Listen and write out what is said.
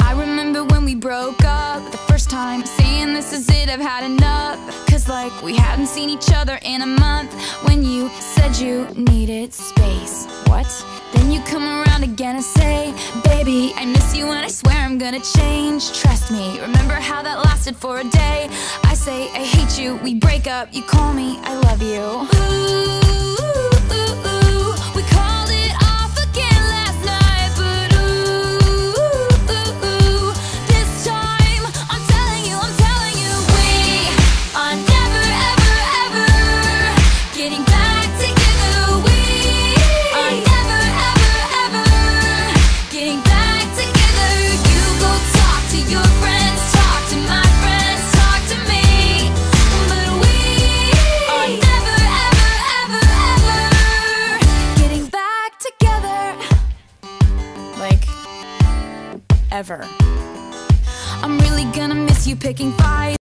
I remember when we broke up the first time, saying this is it, I've had enough. Cause like we hadn't seen each other in a month when you said you needed space. What? Then you come around again and say, Baby, I miss you and I swear I'm gonna change. Trust me, remember how that lasted for a day? I say, I hate you, we break up, you call me, I love you. I'm really gonna miss you picking fights.